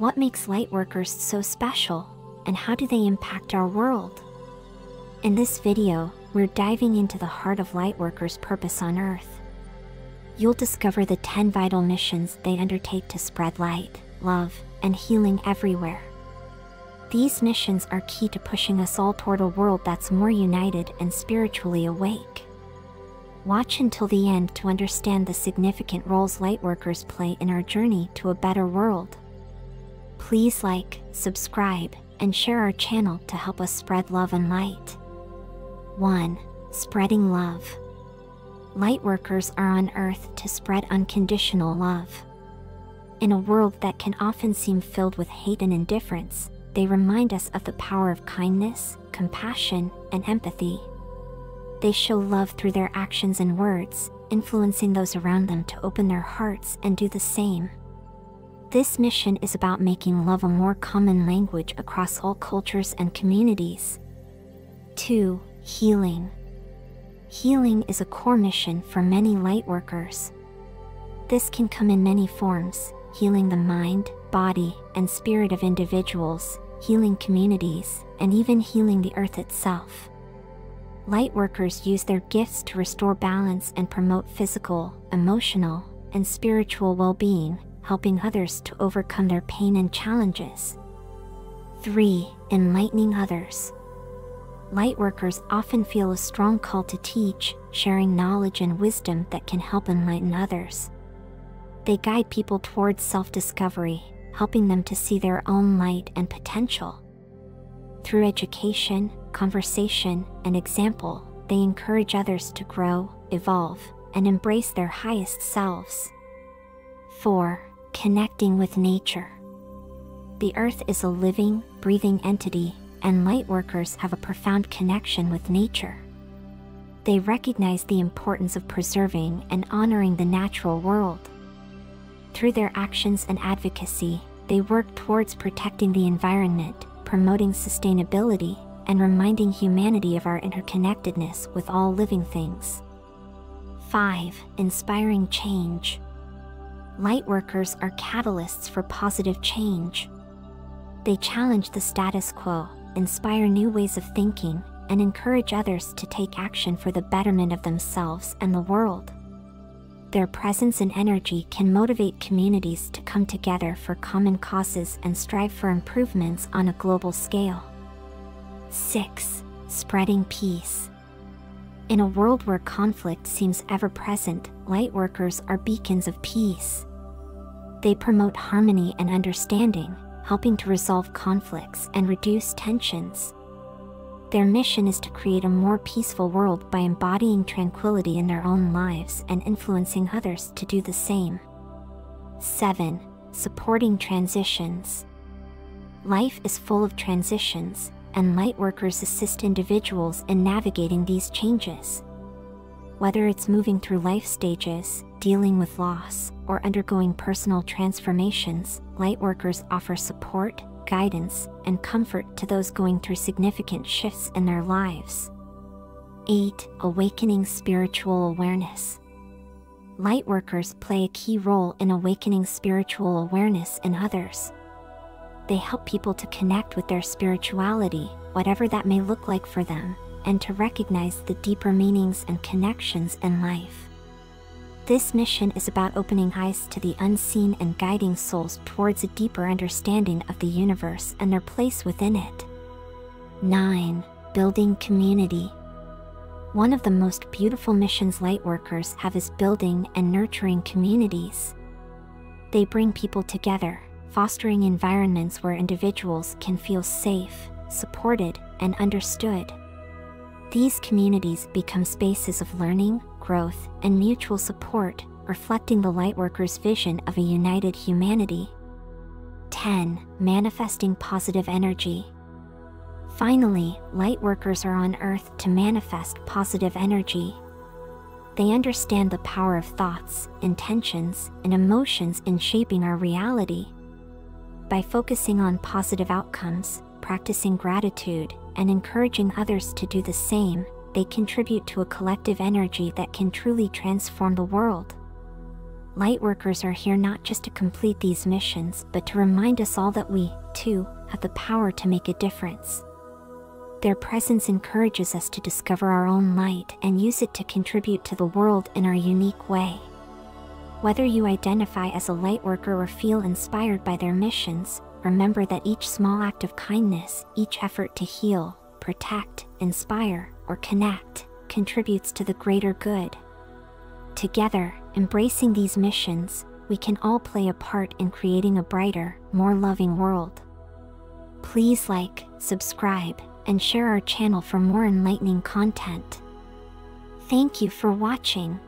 What makes lightworkers so special, and how do they impact our world? In this video, we're diving into the heart of lightworkers' purpose on Earth. You'll discover the 10 vital missions they undertake to spread light, love, and healing everywhere. These missions are key to pushing us all toward a world that's more united and spiritually awake. Watch until the end to understand the significant roles lightworkers play in our journey to a better world. Please like, subscribe, and share our channel to help us spread love and light. 1. Spreading love. Lightworkers are on Earth to spread unconditional love. In a world that can often seem filled with hate and indifference, they remind us of the power of kindness, compassion, and empathy. They show love through their actions and words, influencing those around them to open their hearts and do the same. This mission is about making love a more common language across all cultures and communities. 2. Healing. Healing is a core mission for many lightworkers. This can come in many forms, healing the mind, body, and spirit of individuals, healing communities, and even healing the earth itself. Lightworkers use their gifts to restore balance and promote physical, emotional, and spiritual well being, helping others to overcome their pain and challenges. 3. Enlightening others. Lightworkers often feel a strong call to teach, sharing knowledge and wisdom that can help enlighten others. They guide people towards self discovery, helping them to see their own light and potential. Through education, conversation, and example, they encourage others to grow, evolve, and embrace their highest selves. 4. Connecting with nature. The Earth is a living, breathing entity, and lightworkers have a profound connection with nature. They recognize the importance of preserving and honoring the natural world. Through their actions and advocacy, they work towards protecting the environment, promoting sustainability, and reminding humanity of our interconnectedness with all living things. 5. Inspiring change. Lightworkers are catalysts for positive change. They challenge the status quo, inspire new ways of thinking, and encourage others to take action for the betterment of themselves and the world. Their presence and energy can motivate communities to come together for common causes and strive for improvements on a global scale. 6. Spreading peace. In a world where conflict seems ever present, lightworkers are beacons of peace. They promote harmony and understanding, helping to resolve conflicts and reduce tensions. Their mission is to create a more peaceful world by embodying tranquility in their own lives and influencing others to do the same. 7. Supporting transitions. Life is full of transitions, and lightworkers assist individuals in navigating these changes. Whether it's moving through life stages, dealing with loss, or undergoing personal transformations, lightworkers offer support, guidance, and comfort to those going through significant shifts in their lives. 8. Awakening spiritual awareness. Lightworkers play a key role in awakening spiritual awareness in others. They help people to connect with their spirituality, whatever that may look like for them, and to recognize the deeper meanings and connections in life. This mission is about opening eyes to the unseen and guiding souls towards a deeper understanding of the universe and their place within it. 9. Building community. One of the most beautiful missions lightworkers have is building and nurturing communities. They bring people together, fostering environments where individuals can feel safe, supported, and understood. These communities become spaces of learning, growth, and mutual support, reflecting the Lightworkers' vision of a united humanity. 10. Manifesting positive energy. Finally, Lightworkers are on Earth to manifest positive energy. They understand the power of thoughts, intentions, and emotions in shaping our reality. By focusing on positive outcomes, practicing gratitude, and encouraging others to do the same, they contribute to a collective energy that can truly transform the world. Lightworkers are here not just to complete these missions, but to remind us all that we, too, have the power to make a difference. Their presence encourages us to discover our own light and use it to contribute to the world in our unique way. Whether you identify as a lightworker or feel inspired by their missions, remember that each small act of kindness, each effort to heal, protect, inspire, or connect, contributes to the greater good. Together, embracing these missions, we can all play a part in creating a brighter, more loving world. Please like, subscribe, and share our channel for more enlightening content. Thank you for watching.